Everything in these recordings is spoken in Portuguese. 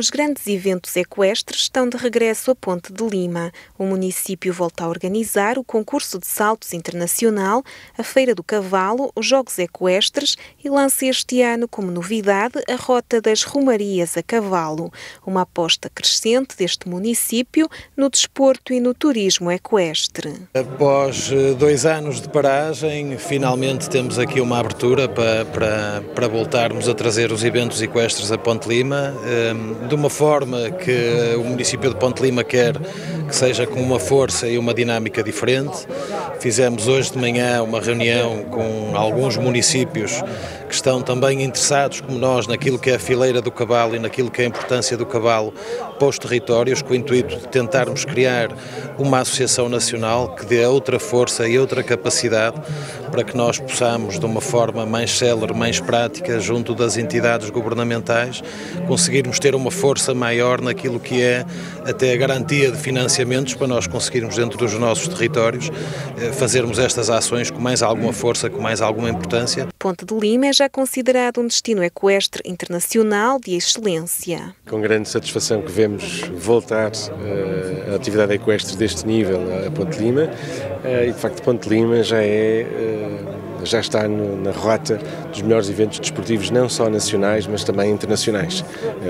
Os grandes eventos equestres estão de regresso a Ponte de Lima. O município volta a organizar o concurso de saltos internacional, a Feira do Cavalo, os Jogos Equestres e lança este ano como novidade a Rota das Romarias a Cavalo, uma aposta crescente deste município no desporto e no turismo equestre. Após eh, dois anos de paragem, finalmente temos aqui uma abertura para, para, para voltarmos a trazer os eventos equestres a Ponte Lima eh, de uma forma que o município de Ponte Lima quer que seja com uma força e uma dinâmica diferente. Fizemos hoje de manhã uma reunião com alguns municípios que estão também interessados, como nós, naquilo que é a fileira do cavalo e naquilo que é a importância do cavalo para os territórios, com o intuito de tentarmos criar uma associação nacional que dê outra força e outra capacidade para que nós possamos, de uma forma mais célere, mais prática, junto das entidades governamentais, conseguirmos ter uma força maior naquilo que é até a garantia de financiamentos para nós conseguirmos, dentro dos nossos territórios, eh, fazermos estas ações com mais alguma força, com mais alguma importância. Ponte de Lima é já considerado um destino equestre internacional de excelência. Com grande satisfação que vemos voltar uh, a atividade equestre deste nível a Ponte Lima uh, e de facto Ponte Lima já é uh, já está no, na rota dos melhores eventos desportivos, não só nacionais, mas também internacionais.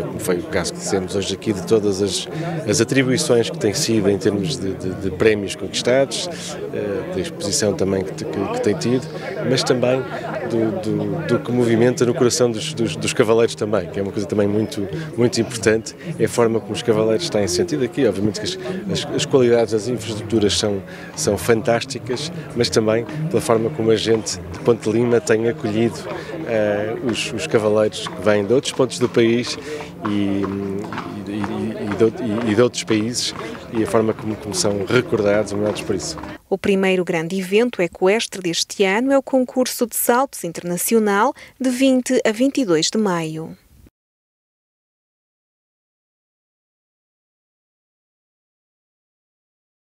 Como foi o caso que dissemos hoje aqui, de todas as, as atribuições que têm sido em termos de, de, de prémios conquistados, da exposição também que, que, que tem tido, mas também do, do, do, que movimenta no coração dos, dos, dos, cavaleiros também, que é uma coisa também muito, muito importante, é a forma como os cavaleiros têm sentido aqui. Obviamente que as, as, as qualidades das infraestruturas são, são fantásticas, mas também pela forma como a gente de Ponte Lima tem acolhido uh, os, os cavaleiros que vêm de outros pontos do país e, e, e, de, e, de, outros países e a forma como, como são recordados, homenageados por isso. O primeiro grande evento equestre deste ano é o concurso de saltos internacional de 20 a 22 de maio.